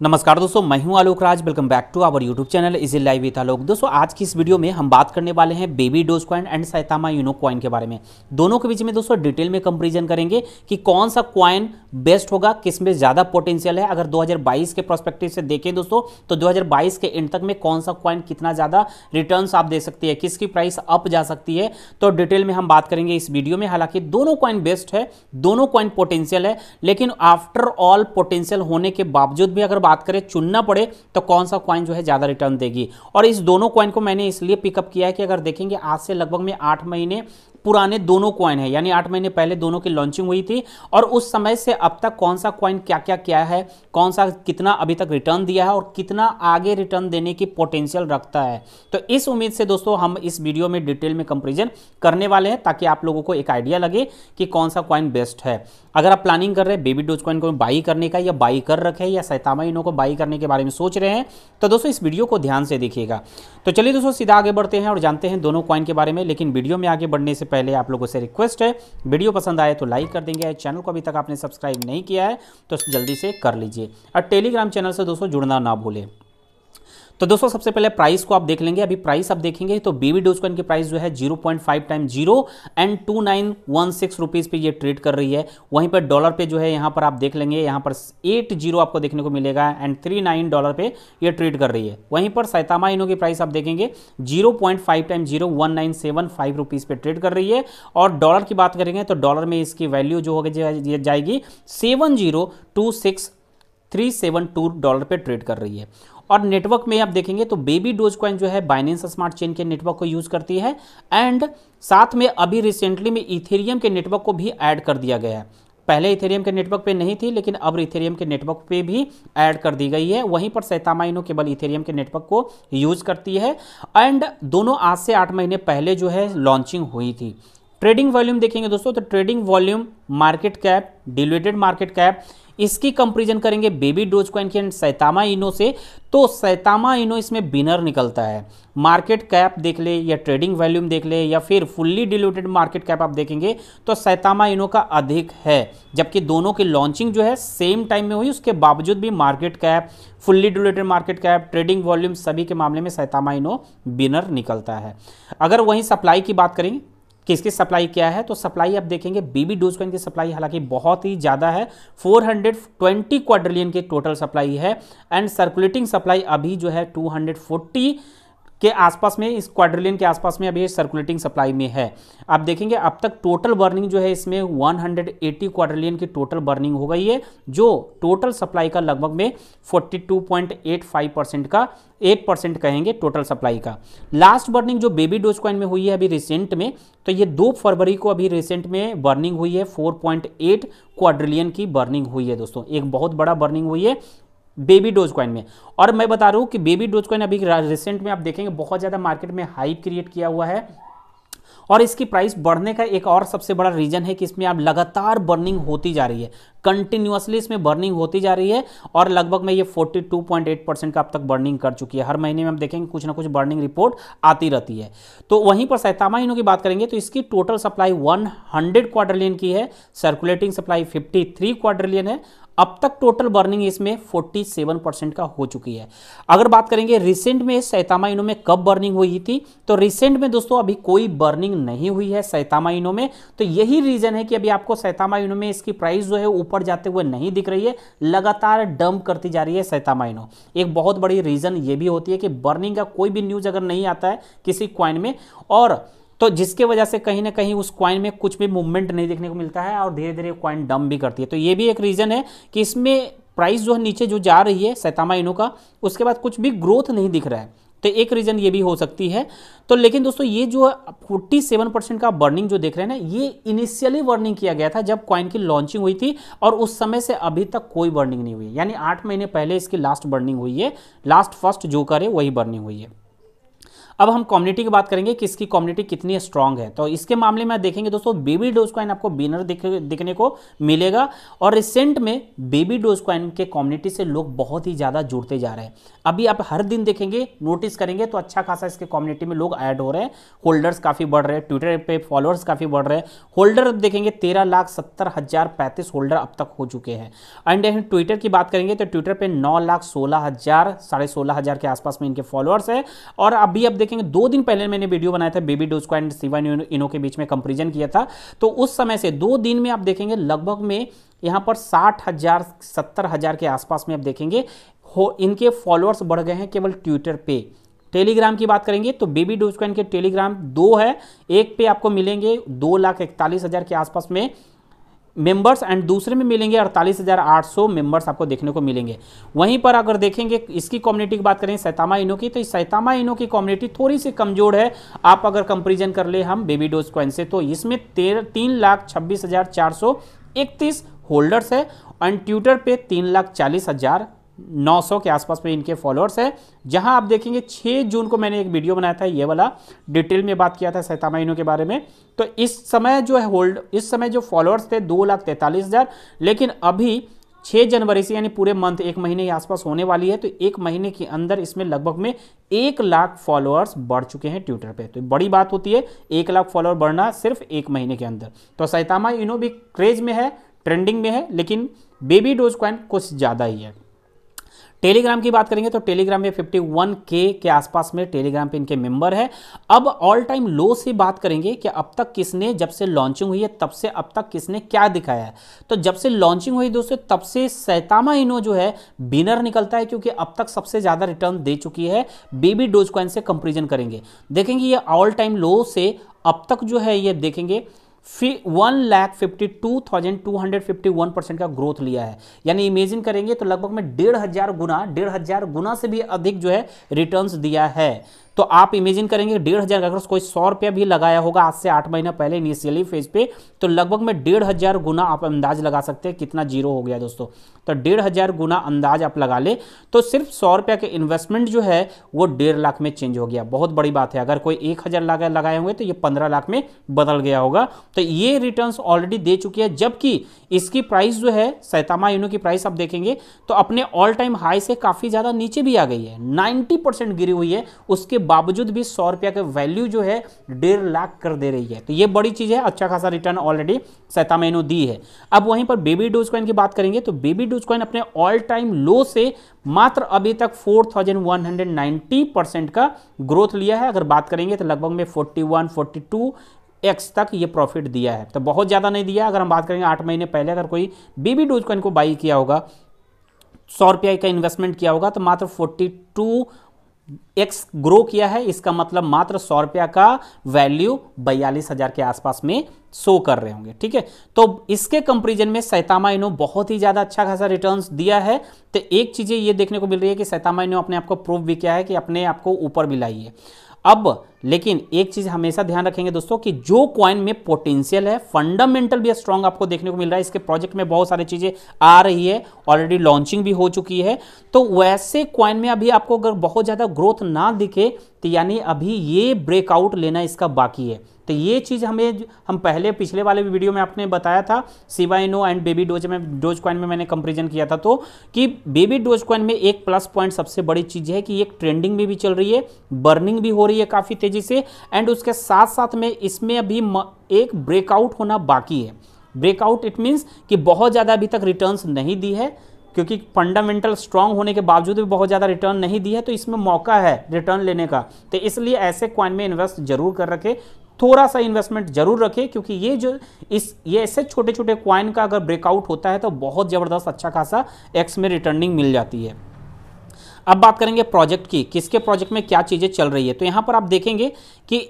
नमस्कार दोस्तों, मैं हूँ Alok Raj. Welcome back to our YouTube channel is easy live with Alok दोस्तों, आज की इस वीडियो में हम बात करने वाले हैं baby doge coin and Saitama Inu coin के बारे में। दोनों के बीच में दोस्तों डिटेल में कंपेरिजन करेंगे कि कौन सा कॉइन बेस्ट होगा, किसमें ज़्यादा पोटेंशियल है। अगर 2022 के प्रोस्पेक्टिव से देखें दोस्तों तो 2022 के एंड तक में कौन सा कॉइन कितना ज़्यादा रिटर्न आप दे सकती है, किसकी प्राइस अप जा सकती है। तो डिटेल में हम बात करेंगे इस वीडियो में। हालाँकि दोनों कॉइन बेस्ट है, दोनों कॉइन पोटेंशियल है, लेकिन आफ्टर ऑल पोटेंशियल होने के बावजूद भी अगर बात करें, चुनना पड़े तो कौन सा कॉइन जो है ज़्यादा रिटर्न देगी? और इस दोनों कॉइन को मैंने इसलिए पिकअप किया है कि अगर देखेंगे, आज से लगभग में आठ महीने पुराने दोनों कॉइन है, यानी आठ महीने पहले दोनों की लॉन्चिंग हुई थी, और उस समय से अब तक कौन सा कॉइन क्या क्या क्या है, कौन सा कितना अभी तक रिटर्न दिया है, और कितना आगे रिटर्न देने की पोटेंशियल रखता है। तो इस उम्मीद से दोस्तों, हम इस वीडियो में डिटेल में कंपेरिजन करने वाले हैं, ताकि आप लोगों को एक आइडिया लगे कि कौन सा कॉइन बेस्ट है। अगर आप प्लानिंग कर रहे हैं बेबी डोज कॉइन को बाई करने का या बाई कर रखे या सैतामा इनों को बाई करने के बारे में सोच रहे हैं तो दोस्तों इस वीडियो को ध्यान से देखिएगा। तो चलिए दोस्तों, सीधा आगे बढ़ते हैं और जानते हैं दोनों कॉइन के बारे में, लेकिन वीडियो में आगे बढ़ने से पहले आप लोगों से रिक्वेस्ट है वीडियो पसंद आए तो लाइक कर देंगे। चैनल को अभी तक आपने सब्सक्राइब नहीं किया है तो जल्दी से कर लीजिए। और टेलीग्राम चैनल से दोस्तों जुड़ना ना भूलें। तो दोस्तों, सबसे पहले प्राइस को आप देख लेंगे। अभी प्राइस आप देखेंगे तो बेबी डोज की प्राइस जो है 0.5 time zero and two nine one six rupees पे ये ट्रेड कर रही है। वहीं पर डॉलर पे जो है यहाँ पर आप देख लेंगे, यहाँ पर एट ज़ीरो आपको देखने को मिलेगा एंड थ्री नाइन डॉलर पे ये ट्रेड कर रही है। वहीं पर सैतामा इनो की प्राइस आप देखेंगे zero point five time zero one nine seven five rupees पे ट्रेड कर रही है। और डॉलर की बात करेंगे तो डॉलर में इसकी वैल्यू जो होगी जाएगी seven zero two six three seven two dollar पे ट्रेड कर रही है। और नेटवर्क में आप देखेंगे तो बेबी डोज कॉइन जो है बाइनेंस स्मार्ट चेन के नेटवर्क को यूज़ करती है एंड साथ में अभी रिसेंटली में इथेरियम के नेटवर्क को भी ऐड कर दिया गया है। पहले इथेरियम के नेटवर्क पे नहीं थी, लेकिन अब इथेरियम के नेटवर्क पे भी ऐड कर दी गई है। वहीं पर सैतामाइनो केवल इथेरियम के नेटवर्क को यूज़ करती है एंड दोनों आज से आठ महीने पहले जो है लॉन्चिंग हुई थी। ट्रेडिंग वॉल्यूम देखेंगे दोस्तों तो trading volume market cap diluted market cap इसकी कंपेरिजन करेंगे बेबी डोज कॉइन की सैतामा इनो से तो सैतामा इनो इसमें बिनर निकलता है। मार्केट कैप देख ले या ट्रेडिंग वॉल्यूम देख ले या फिर फुल्ली डिल्यूटेड मार्केट कैप आप देखेंगे तो सैतामा इनो का अधिक है, जबकि दोनों की लॉन्चिंग जो है सेम टाइम में हुई, उसके बावजूद भी market cap fully diluted market cap trading volume सभी के मामले में सैतामा इनो बिनर निकलता है। अगर वहीं सप्लाई की बात करेंगे किसकी सप्लाई क्या है? तो सप्लाई आप देखेंगे बीबी डोज कॉइन की सप्लाई हालाँकि बहुत ही ज़्यादा है। 420 क्वाड्रिलियन की टोटल सप्लाई है। एंड सर्कुलेटिंग सप्लाई अभी जो है 240 के आसपास में, इस क्वाड्रिलियन के आसपास में अभी सर्कुलेटिंग सप्लाई में है। आप देखेंगे, अब तक टोटल बर्निंग जो है, इसमें 180 क्वाड्रिलियन की टोटल बर्निंग हो गई है, जो टोटल सप्लाई का लगभग में 42.85 परसेंट का 8 परसेंट कहेंगे टोटल सप्लाई का। लास्ट बर्निंग जो बेबी डोज कॉइन में हुई है अभी रिसेंट में तो ये दो फरवरी को अभी रिसेंट में बर्निंग हुई है 4.8 क्वाड्रिलियन की बर्निंग हुई है दोस्तों। एक बहुत बड़ा बर्निंग हुई है बेबी डोज कॉइन में। और मैं बता रहा हूँ कि बेबी डोज कॉइन अभी रिसेंट में आप देखेंगे, बहुत ज़्यादा मार्केट में हाइप क्रिएट किया हुआ है। और इसकी प्राइस बढ़ने का एक और सबसे बड़ा रीजन है कि इसमें अब लगातार बर्निंग होती जा रही है। कंटिन्यूसली इसमें बर्निंग होती जा रही है और लगभग में ये 42.8 परसेंट का अब तक बर्निंग कर चुकी है। हर महीने में हम देखेंगे कुछ ना कुछ बर्निंग रिपोर्ट आती रहती है। तो वहीं पर सैतामा इनों की बात करेंगे तो इसकी टोटल सप्लाई 100 क्वाड्रिलियन की है सर्कुलेटिंग सप्लाई 53 क्वाड्रिलियन है अब तक टोटल बर्निंग इसमें 47 परसेंट का हो चुकी है। अगर बात करेंगे रिसेंट में, सैतामा इनो में कब बर्निंग हुई थी तो रिसेंट में दोस्तों अभी कोई बर्निंग नहीं हुई है सैतामा इनो में। तो यही रीजन है कि अभी आपको सैतामा इनो में इसकी प्राइस जो है ऊपर जाते हुए नहीं दिख रही है, लगातार डंप करती जा रही है सैतामा इनो। एक बहुत बड़ी रीजन ये भी होती है कि बर्निंग का कोई भी न्यूज़ अगर नहीं आता है किसी क्वाइन में, और तो जिसके वजह से कहीं ना कहीं उस क्वाइन में कुछ भी मूवमेंट नहीं देखने को मिलता है और धीरे धीरे क्वाइन डम भी करती है। तो ये भी एक रीज़न है कि इसमें प्राइस जो है नीचे जो जा रही है सैतामा इनो का, उसके बाद कुछ भी ग्रोथ नहीं दिख रहा है। तो एक रीज़न ये भी हो सकती है। तो लेकिन दोस्तों, ये जो 47 परसेंट का बर्निंग जो देख रहे हैं ना, ये इनिशियली बर्निंग किया गया था जब कॉइन की लॉन्चिंग हुई थी और उस समय से अभी तक कोई बर्निंग नहीं हुई यानी आठ महीने पहले इसकी लास्ट बर्निंग हुई है। लास्ट फ़र्स्ट जो करे, वही बर्निंग हुई है। अब हम कम्युनिटी की बात करेंगे कि इसकी कम्युनिटी कितनी स्ट्रांग है। तो इसके मामले में देखेंगे दोस्तों बेबी डोज कॉइन आपको बिनर दिख, दिखने को मिलेगा और रिसेंट में बेबी डोज कॉइन के कम्युनिटी से लोग बहुत ही ज़्यादा जुड़ते जा रहे हैं। अभी आप हर दिन देखेंगे नोटिस करेंगे तो अच्छा खासा इसके कम्युनिटी में लोग ऐड हो रहे हैं। होल्डर्स काफ़ी बढ़ रहे हैं ट्विटर पे फॉलोअर्स काफ़ी बढ़ रहे हैं। होल्डर देखेंगे तेरह लाख सत्तर हज़ार पैंतीस होल्डर अब तक हो चुके हैं। एंड ट्विटर की बात करेंगे तो ट्विटर पे नौ लाख सोलह हज़ार साढ़े सोलह हज़ार के आसपास में इनके फॉलोअर्स है। और अभी अब देखेंगे, दो दिन पहले मैंने वीडियो बनाया था baby doge coin and Shiba Inu के बीच में कंपेरिजन किया था। तो उस समय से दो दिन में आप देखेंगे, लगभग में यहाँ पर साठ हज़ार, सत्तर हज़ार के आसपास में आप देखेंगे, हो, इनके फॉलोअर्स बढ़ गए हैं केवल ट्विटर पे। टेलीग्राम की बात करेंगे तो बेबी डोजकॉइन के टेलीग्राम दो है, एक पे आपको मिलेंगे दो लाख इकतालीस हज़ार के आसपास में। मेंबर्स एंड दूसरे में मिलेंगे अड़तालीस हज़ार आठ सौ मेंबर्स आपको देखने को मिलेंगे। वहीं पर अगर देखेंगे, इसकी कम्युनिटी की बात करें, सैतामा इनो की तो इस सैतामा इनो की कम्युनिटी थोड़ी सी कमज़ोर है। आप अगर कंपेरिजन कर ले हम बेबी डोज क्वेंस से तो इसमें तेरह तीन लाख छब्बीस हज़ार चार सौ इकतीस होल्डर्स है एंड ट्विटर पे तीन लाख चालीस हज़ार 900 के आसपास में इनके फॉलोअर्स है। जहाँ आप देखेंगे 6 जून को मैंने एक वीडियो बनाया था, ये वाला डिटेल में बात किया था सैतामा इनो के बारे में। तो इस समय जो है होल्ड इस समय जो फॉलोअर्स थे, दो लाख तैंतालीस हज़ार। लेकिन अभी 6 जनवरी से, यानी पूरे मंथ एक महीने के आसपास होने वाली है तो एक महीने के अंदर इसमें लगभग में एक लाख फॉलोअर्स बढ़ चुके हैं ट्विटर पे। तो बड़ी बात होती है, एक लाख फॉलोअर बढ़ना सिर्फ़ एक महीने के अंदर। तो सैतामा इनो भी क्रेज में है ट्रेंडिंग में है, लेकिन बेबी डोज क्वाइन कुछ ज़्यादा ही है। टेलीग्राम की बात करेंगे तो टेलीग्राम में 51 के के आसपास में टेलीग्राम पे इनके मेंबर है। अब ऑल टाइम लो से बात करेंगे कि अब तक किसने, जब से लॉन्चिंग हुई है, तब से अब तक किसने क्या दिखाया है। तो जब से लॉन्चिंग हुई दोस्तों, तब से सैतामा इनो जो है बिनर निकलता है, क्योंकि अब तक सबसे ज़्यादा रिटर्न दे चुकी है बेबी डोज कॉइन से कंपेरिजन करेंगे। देखेंगे ये ऑल टाइम लो से अब तक जो है ये देखेंगे। One lakh fifty two thousand two hundred fifty one percent का ग्रोथ लिया है। यानी इमेजिन करेंगे तो लगभग में डेढ़ हज़ार गुना, डेढ़ हज़ार गुना से भी अधिक जो है रिटर्न्स दिया है। तो आप इमेजिन करेंगे डेढ़ हज़ार अगर कोई सौ रुपया भी लगाया होगा आज से आठ महीना पहले इनिशियली फ़ेज़ पे तो लगभग में डेढ़ हज़ार गुना आप अंदाज लगा सकते हैं कितना ज़ीरो हो गया दोस्तों। तो डेढ़ हज़ार गुना अंदाज आप लगा ले तो सिर्फ़ सौ रुपया के इन्वेस्टमेंट जो है, वो डेढ़ लाख में चेंज हो गया। बहुत बड़ी बात है। अगर कोई एक हज़ार लगा, लगाए होंगे तो ये पंद्रह लाख में बदल गया होगा। तो ये रिटर्न ऑलरेडी दे चुकी है, जबकि इसकी प्राइस जो है सैतामा यूनो की प्राइस आप देखेंगे तो अपने ऑल टाइम हाई से काफ़ी ज़्यादा नीचे भी आ गई है। नाइन्टी गिरी हुई है, उसके बावजूद भी सौ रुपया का वैल्यू जो है, डेढ़ लाख कर दे रही है। तो ये बड़ी चीज़ है अच्छा खासा रिटर्न ऑलरेडी सैतामेनो दी है। अब वहीं पर बेबी डोज कॉइन की बात करेंगे तो बेबी डोज कॉइन अपने ऑल टाइम लो से मात्र अभी तक 4190 परसेंट का ग्रोथ लिया है। अगर बात करेंगे तो लगभग में 41 42 एक्स तक ये प्रॉफिट दिया है। तो बहुत ज़्यादा नहीं दिया। अगर हम बात करेंगे, आठ महीने पहले अगर कोई बेबी डोज कॉइन को बाई किया होगा, सौ रुपया का इन्वेस्टमेंट किया होगा तो मात्र फोर्टी टू एक्स ग्रो किया है, इसका मतलब मात्र सौ रुपया का वैल्यू बयालीस हज़ार के आसपास में शो कर रहे होंगे, ठीक है? तो इसके कंपेरिजन में सैतामा इनो बहुत ही ज़्यादा अच्छा खासा रिटर्न्स दिया है। तो एक चीज़ें ये देखने को मिल रही है कि सैतामा इनो अपने आपको प्रूव भी किया है कि अपने आपको ऊपर भी लाई है। अब लेकिन एक चीज़ हमेशा ध्यान रखेंगे दोस्तों कि जो क्वाइन में पोटेंशियल है फंडामेंटल भी स्ट्रांग आपको देखने को मिल रहा है। इसके प्रोजेक्ट में बहुत सारी चीज़ें आ रही है। ऑलरेडी लॉन्चिंग भी हो चुकी है। तो वैसे क्वाइन में अभी आपको अगर बहुत ज़्यादा ग्रोथ ना दिखे तो यानी अभी ये ब्रेकआउट लेना इसका बाकी है। तो ये चीज़ हमें हम पहले पिछले वाले वीडियो में आपने बताया था Shiba Inu and baby doge में डोज कॉइन में मैंने कंपेरिजन किया था तो कि बेबी डोज कॉइन में एक प्लस पॉइंट सबसे बड़ी चीज़ है कि एक ट्रेंडिंग में भी चल रही है बर्निंग भी हो रही है काफ़ी से एंड उसके साथ साथ में इसमें अभी एक ब्रेकआउट होना बाकी है। ब्रेकआउट इट मीन्स कि बहुत ज़्यादा अभी तक रिटर्न्स नहीं दी है, क्योंकि फंडामेंटल स्ट्रांग होने के बावजूद भी बहुत ज़्यादा रिटर्न नहीं दी है तो इसमें मौका है रिटर्न लेने का। तो इसलिए ऐसे क्वाइन में इन्वेस्ट ज़रूर कर रखे थोड़ा सा इन्वेस्टमेंट ज़रूर रखें, क्योंकि ये जो इस, ये ऐसे छोटे छोटे क्वाइन का अगर ब्रेकआउट होता है तो बहुत ज़बरदस्त अच्छा खासा एक्स में रिटर्निंग मिल जाती है। अब बात करेंगे प्रोजेक्ट की, किसके प्रोजेक्ट में क्या चीज़ें चल रही है? तो यहाँ पर आप देखेंगे कि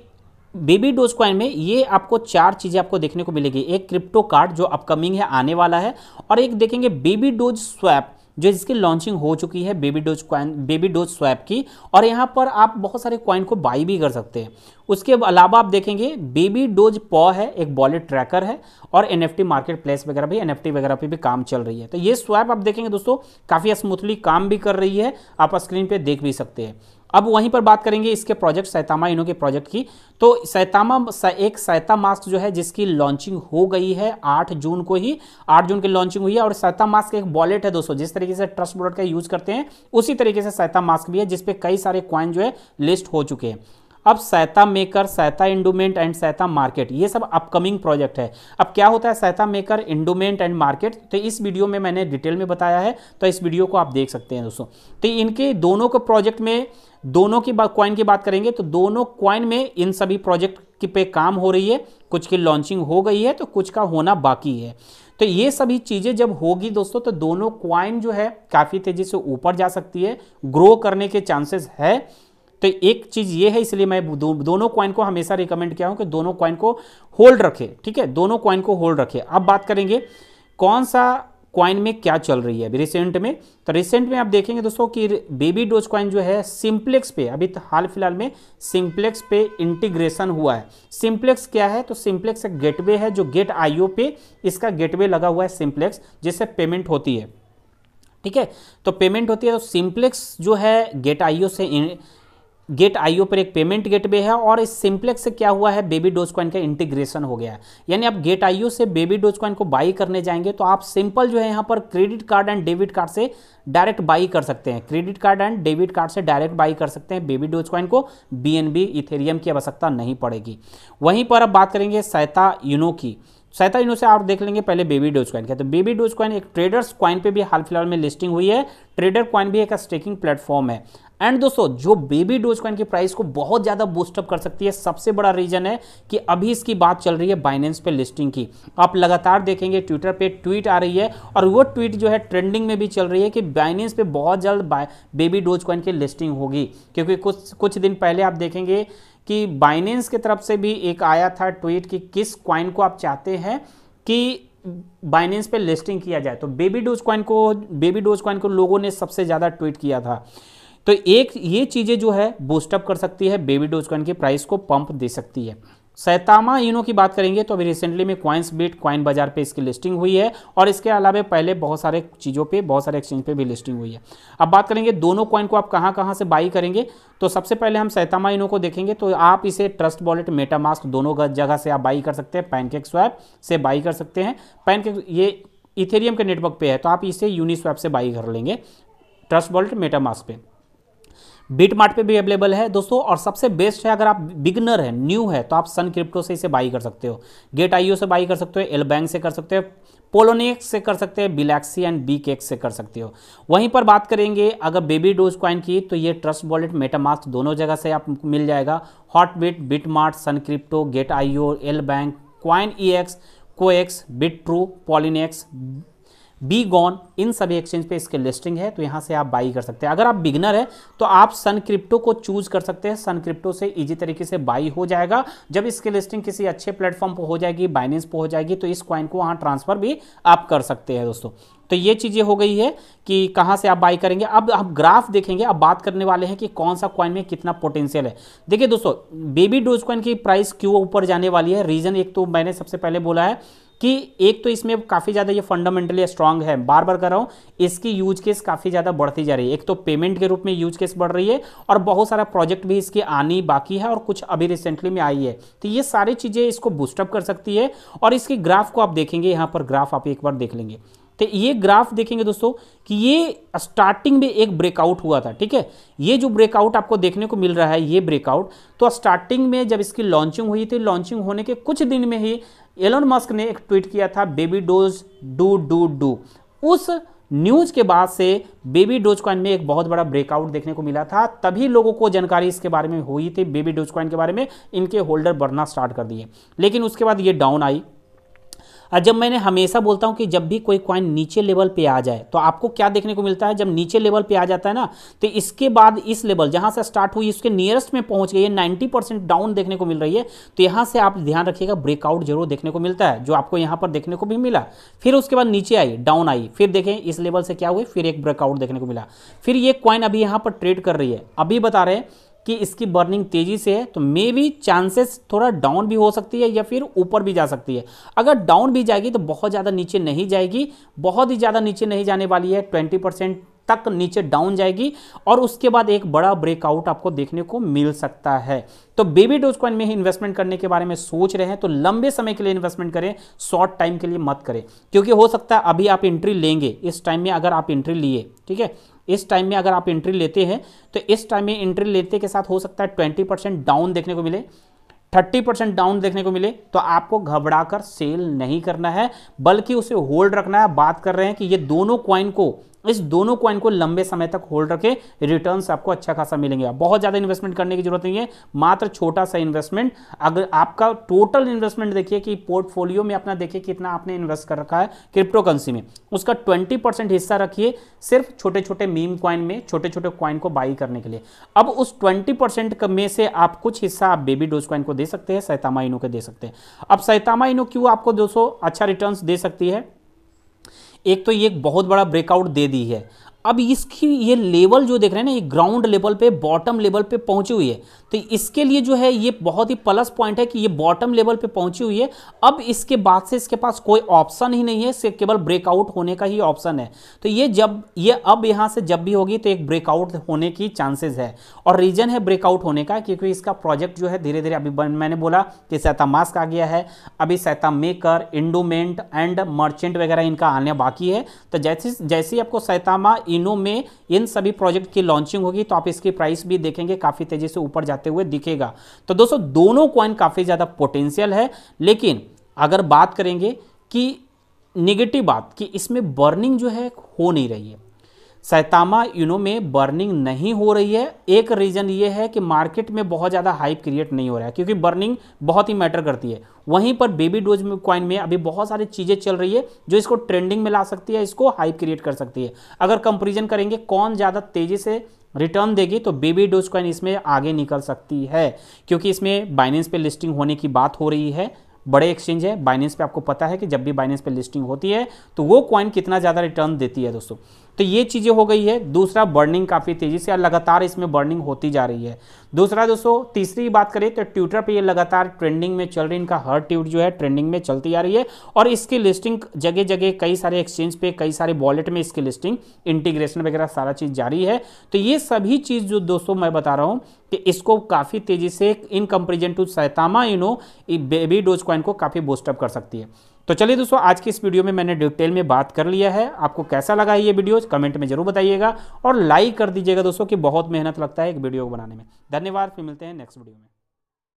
बेबी डोज कॉइन में ये आपको चार चीज़ें आपको देखने को मिलेगी। एक क्रिप्टो कार्ड जो अपकमिंग है, आने वाला है, और एक देखेंगे बेबी डोज स्वैप जो जिसकी लॉन्चिंग हो चुकी है baby doge coin baby doge swap की। और यहाँ पर आप बहुत सारे क्वाइन को बाई भी कर सकते हैं। उसके अलावा आप देखेंगे बेबी डोज पॉ है, एक बॉलेट ट्रैकर है, और एनएफटी मार्केट प्लेस वगैरह भी एनएफटी वगैरह पे भी काम चल रही है। तो ये स्वैप आप देखेंगे दोस्तों, काफ़ी स्मूथली काम भी कर रही है। आप स्क्रीन पर देख भी सकते हैं। अब वहीं पर बात करेंगे इसके प्रोजेक्ट, सैतामा, इनो के प्रोजेक्ट की। तो सैतामा एक सैता मास्क जो है, जिसकी लॉन्चिंग हो गई है 8 जून को ही 8 जून की लॉन्चिंग हुई है और सैता मास्क एक वॉलेट है दोस्तों, जिस तरीके से ट्रस्ट वॉलेट का यूज़ करते हैं, उसी तरीके से सैता मास्क भी है जिसपे कई सारे क्वाइन जो है लिस्ट हो चुके हैं। अब SaitaMaker, Saita endowment and SaitaMarket, ये सब अपकमिंग प्रोजेक्ट है। अब क्या होता है, सैता मेकर, इंडूमेंट एंड मार्केट? तो इस वीडियो में मैंने डिटेल में बताया है तो इस वीडियो को आप देख सकते हैं दोस्तों। तो इनके दोनों के प्रोजेक्ट में, दोनों की बात क्वाइन की बात करेंगे तो दोनों क्वाइन में इन सभी प्रोजेक्ट की पे काम हो रही है, कुछ की लॉन्चिंग हो गई है तो कुछ का होना बाकी है। तो ये सभी चीज़ें जब होगी दोस्तों तो दोनों क्वाइन जो है, काफ़ी तेज़ी से ऊपर जा सकती है ग्रो करने के चांसेस है। तो एक चीज़ ये है इसलिए मैं दो, दोनों कॉइन को हमेशा रिकमेंड किया हूँ कि दोनों कॉइन को होल्ड रखे ठीक है? दोनों कॉइन को होल्ड रखे। अब बात करेंगे कौन सा क्वाइन में क्या चल रही है अभी रिसेंट में। तो रिसेंट में आप देखेंगे दोस्तों कि बेबी डोज क्वाइन जो है सिंप्लेक्स पे अभी तो हाल फ़िलहाल में सिंप्लेक्स पे इंटीग्रेशन हुआ है। सिंप्लेक्स क्या है? तो सिंप्लेक्स एक गेटवे है जो गेट आईओ पे इसका गेटवे लगा हुआ है सिंप्लेक्स जिससे पेमेंट होती है। ठीक है? तो पेमेंट होती है तो सिंप्लेक्स जो है गेट आईओ से गेट आईओ पर एक पेमेंट गेटवे है और इस सिंप्लेक्स से क्या हुआ है, बेबी डोज कॉइन का इंटीग्रेशन हो गया है। यानी आप गेट आईओ से बेबी डोज कॉइन को बाई करने जाएँगे तो आप सिंपल जो है यहाँ पर credit card and debit card से डायरेक्ट बाई कर सकते हैं। Credit card and debit card से डायरेक्ट बाई कर सकते हैं बेबी डोज कॉइन को बी इथेरियम की आवश्यकता नहीं पड़ेगी। वहीं पर अब बात करेंगे सैता यूनो की। सैता यूनो से आप देख लेंगे पहले बेबी डोज कॉइन क्या तो बेबी डोज कॉइन एक ट्रेडर्स कॉइन पे भी हाल फ़िलहाल में लिस्टिंग हुई है। ट्रेडर कॉइन भी एक स्टेकिंग प्लेटफॉर्म है। एंड दोस्तों, जो बेबी डोज कॉइन की प्राइस को बहुत ज़्यादा बूस्टअप कर सकती है, सबसे बड़ा रीजन है कि अभी इसकी बात चल रही है बाइनेंस पे लिस्टिंग की। आप लगातार देखेंगे ट्विटर पे ट्वीट आ रही है और वो ट्वीट जो है ट्रेंडिंग में भी चल रही है कि बाइनेंस पे बहुत जल्द बेबी डोज कॉइन की लिस्टिंग होगी। क्योंकि कुछ कुछ दिन पहले आप देखेंगे कि बाइनेंस की तरफ़ से भी एक आया था ट्वीट कि किस क्वाइन को आप चाहते हैं कि बाइनेंस पे लिस्टिंग किया जाए। तो बेबी डोज कॉइन को बेबी डोज कॉइन को लोगों ने सबसे ज़्यादा ट्वीट किया था। तो एक ये चीज़ें जो है बूस्टअप कर सकती है बेबी डोज कॉइन की प्राइस को पंप दे सकती है। सैतामा इनो की बात करेंगे तो अभी रिसेंटली में क्वाइंस बीट क्वाइन बाज़ार पे इसकी लिस्टिंग हुई है और इसके अलावा पहले बहुत सारे चीज़ों पे, बहुत सारे एक्सचेंज पे भी लिस्टिंग हुई है। अब बात करेंगे दोनों क्वाइन को आप कहाँ कहाँ से बाई करेंगे तो सबसे पहले हम सैतामा इनो को देखेंगे तो आप इसे ट्रस्ट वॉलेट मेटामास्क दोनों जगह से आप बाई कर सकते हैं पैनकेक स्वैप से बाई कर सकते हैं। पैनकेक ये इथेरियम के नेटवर्क पे है तो आप इसे यूनिस्वैप से बाई कर लेंगे ट्रस्ट वॉलेट मेटामास्क पे। बिट मार्ट पे भी अवेलेबल है। दोस्तों, और सबसे बेस्ट है, अगर आप बिगनर है, न्यू है तो आप सन क्रिप्टो से इसे बाई कर सकते हो। गेट आईओ से बाई कर सकते हो, एल बैंक से कर सकते हो पोलोनेक्स से कर सकते हैं, बिलैक्सी एंड बी केक्स से कर सकते हो। वहीं पर बात करेंगे, अगर बेबी डोज क्वाइन की तो ये ट्रस्ट वॉलेट मेटामास्क दोनों जगह से आप मिल जाएगा। Hotbit BitMart Sun Crypto, Gate IO, LBank, CoinEx coax, Bitrue, Poloniex BigONE इन सभी एक्सचेंज पे इसके लिस्टिंग है तो यहाँ से आप बाई कर सकते हैं। अगर आप बिगनर है तो आप सन क्रिप्टो को चूज़ कर सकते हैं। सन क्रिप्टो से इजी तरीके से बाई हो जाएगा। जब इसकी लिस्टिंग किसी अच्छे प्लेटफॉर्म पर हो जाएगी बाइनेंस पर हो जाएगी तो इस क्वाइन को वहाँ ट्रांसफ़र भी आप कर सकते हैं दोस्तों। तो ये चीज़ें हो गई है कि कहाँ से आप बाई करेंगे। अब आप ग्राफ देखेंगे। अब बात करने वाले हैं कि कौन सा कॉइन में कितना पोटेंशियल है। देखिए दोस्तों बेबी डोज कॉइन की प्राइस क्यों ऊपर जाने वाली है? रीज़न एक तो मैंने सबसे पहले बोला है कि एक तो इसमें काफ़ी ज़्यादा ये फंडामेंटली स्ट्रांग है। बार बार कर रहा हूँ, इसकी यूज़ केस काफ़ी ज़्यादा बढ़ती जा रही है। एक तो पेमेंट के रूप में यूज़ केस बढ़ रही है और बहुत सारा प्रोजेक्ट भी इसकी आनी बाकी है और कुछ अभी रिसेंटली में आई है। तो ये सारी चीज़ें इसको बूस्टअप कर सकती है और इसकी ग्राफ को आप देखेंगे, यहाँ पर ग्राफ आप एक बार देख लेंगे। तो ये ग्राफ देखेंगे दोस्तों कि ये स्टार्टिंग में एक ब्रेकआउट हुआ था, ठीक है? ये जो ब्रेकआउट आपको देखने को मिल रहा है, ये ब्रेकआउट तो स्टार्टिंग में जब इसकी लॉन्चिंग हुई थी लॉन्चिंग होने के कुछ दिन में ही एलोन मस्क ने एक ट्वीट किया था baby doge doo doo doo उस न्यूज़ के बाद से बेबी डोज कॉइन में एक बहुत बड़ा ब्रेकआउट देखने को मिला था। तभी लोगों को जानकारी इसके बारे में हुई थी। बेबी डोज कॉइन के बारे में इनके होल्डर बढ़ना स्टार्ट कर दिए। लेकिन उसके बाद ये डाउन आई। और जब मैंने हमेशा बोलता हूँ कि जब भी कोई क्वाइन नीचे लेवल पे आ जाए तो आपको क्या देखने को मिलता है? जब नीचे लेवल पे आ जाता है ना तो इसके बाद इस लेवल जहाँ से स्टार्ट हुई, इसके नियरेस्ट में पहुँच गई है नाइन्टी डाउन देखने को मिल रही है। तो यहाँ से आप ध्यान रखिएगा ब्रेकआउट ज़रूर देखने को मिलता है, जो आपको यहाँ पर देखने को भी मिला। फिर उसके बाद नीचे आई डाउन आई, फिर देखें इस लेवल से क्या हुई, फिर एक ब्रेकआउट देखने को मिला। फिर ये क्वाइन अभी यहाँ पर ट्रेड कर रही है। अभी बता रहे हैं कि इसकी बर्निंग तेज़ी से है तो मे बी चांसेस थोड़ा डाउन भी हो सकती है या फिर ऊपर भी जा सकती है। अगर डाउन भी जाएगी तो बहुत ज़्यादा नीचे नहीं जाएगी, बहुत ही ज़्यादा नीचे नहीं जाने वाली है ट्वेंटी परसेंट तक नीचे डाउन जाएगी और उसके बाद एक बड़ा ब्रेकआउट आपको देखने को मिल सकता है। तो बेबी डोज कॉइन में ही इन्वेस्टमेंट करने के बारे में सोच रहे हैं तो लंबे समय के लिए इन्वेस्टमेंट करें शॉर्ट टाइम के लिए मत करें, क्योंकि हो सकता है अभी आप एंट्री लेंगे, इस टाइम में अगर आप एंट्री लिए, ठीक है इस टाइम में अगर आप एंट्री लेते हैं तो इस टाइम में एंट्री लेते के साथ हो सकता है ट्वेंटी परसेंट डाउन देखने को मिले। थर्टी परसेंट डाउन देखने को मिले तो आपको घबराकर सेल नहीं करना है, बल्कि उसे होल्ड रखना है। बात कर रहे हैं कि ये दोनों क्वाइन को इस दोनों कॉइन को लंबे समय तक होल्ड रखे रिटर्न्स आपको अच्छा खासा मिलेंगे। बहुत ज़्यादा इन्वेस्टमेंट करने की ज़रूरत नहीं है, मात्र छोटा सा इन्वेस्टमेंट अगर आपका टोटल इन्वेस्टमेंट देखिए कि पोर्टफोलियो में अपना देखिए कितना आपने इन्वेस्ट कर रखा है क्रिप्टो करेंसी में। उसका ट्वेंटी परसेंट हिस्सा रखिए सिर्फ़ छोटे छोटे मीम क्वाइन में छोटे छोटे क्वाइन को बाई करने के लिए। अब उस ट्वेंटी परसेंट में से आप कुछ हिस्सा आप बेबी डोज क्वाइन को दे सकते हैं सैतामा इनो के दे सकते हैं। अब सैतामा इनो क्यों आपको दोस्तों अच्छा रिटर्न दे सकती है? एक तो ये एक बहुत बड़ा ब्रेकआउट दे दी है। अब इसकी ये लेवल जो देख रहे हैं ना, ये ग्राउंड लेवल पे बॉटम लेवल पे पहुँची हुई है। तो इसके लिए जो है, ये बहुत ही प्लस पॉइंट है कि ये बॉटम लेवल पे पहुँची हुई है। अब इसके बाद से इसके पास कोई ऑप्शन ही नहीं है सिर्फ़ केवल ब्रेकआउट होने का ही ऑप्शन है। तो ये जब, ये अब यहाँ से जब भी होगी तो एक ब्रेकआउट होने की चांसेस है। और रीजन है ब्रेकआउट होने का, क्योंकि इसका प्रोजेक्ट जो है धीरे धीरे अभी मैंने बोला कि सैता मास्क आ गया है। अभी सैता मेकर इंडोमेंट एंड मर्चेंट वगैरह इनका आने बाकी है। तो जैसे जैसे ही आपको सैतामा इनो में इन सभी प्रोजेक्ट की लॉन्चिंग होगी तो आप इसकी प्राइस भी देखेंगे, काफ़ी तेज़ी से ऊपर जाते हुए दिखेगा। तो दोस्तों, दोनों कॉइन काफ़ी ज़्यादा पोटेंशियल है, लेकिन अगर बात करेंगे कि निगेटिव बात, कि इसमें बर्निंग जो है हो नहीं रही है। सैतामा यूनो में बर्निंग नहीं हो रही है। एक रीज़न ये है कि मार्केट में बहुत ज़्यादा हाइप क्रिएट नहीं हो रहा है, क्योंकि बर्निंग बहुत ही मैटर करती है। वहीं पर बेबी डोज में कॉइन में अभी बहुत सारी चीज़ें चल रही है, जो इसको ट्रेंडिंग में ला सकती है, इसको हाइप क्रिएट कर सकती है। अगर कंपेरिजन करेंगे कौन ज़्यादा तेज़ी से रिटर्न देगी तो बेबी डोज कॉइन इसमें आगे निकल सकती है, क्योंकि इसमें बाइनेंस पे लिस्टिंग होने की बात हो रही है। बड़े एक्सचेंज है बाइनेंस पे आपको पता है कि जब भी बाइनेंस पे लिस्टिंग होती है तो वो कॉइन कितना ज़्यादा रिटर्न देती है दोस्तों। तो ये चीज़ें हो गई है। दूसरा बर्निंग काफ़ी तेज़ी से लगातार इसमें बर्निंग होती जा रही है। दूसरा, दोस्तों, तीसरी बात करें तो ट्विटर पे ये लगातार ट्रेंडिंग में चल रही इनका हर ट्वीट जो है ट्रेंडिंग में चलती आ रही है। और इसकी लिस्टिंग जगह जगह कई सारे एक्सचेंज पे, कई सारे वॉलेट में इसकी लिस्टिंग इंटीग्रेशन वगैरह सारा चीज़ जारी है। तो ये सभी चीज़ जो दोस्तों मैं बता रहा हूँ कि इसको काफ़ी तेज़ी से in comparison to Saitama Inu baby doge coin को काफ़ी बूस्टअप कर सकती है। तो चलिए दोस्तों, आज की इस वीडियो में मैंने डिटेल में बात कर लिया है। आपको कैसा लगा ये वीडियो, कमेंट में ज़रूर बताइएगा और लाइक कर दीजिएगा दोस्तों कि बहुत मेहनत लगता है एक वीडियो को बनाने में। धन्यवाद, फिर मिलते हैं नेक्स्ट वीडियो में।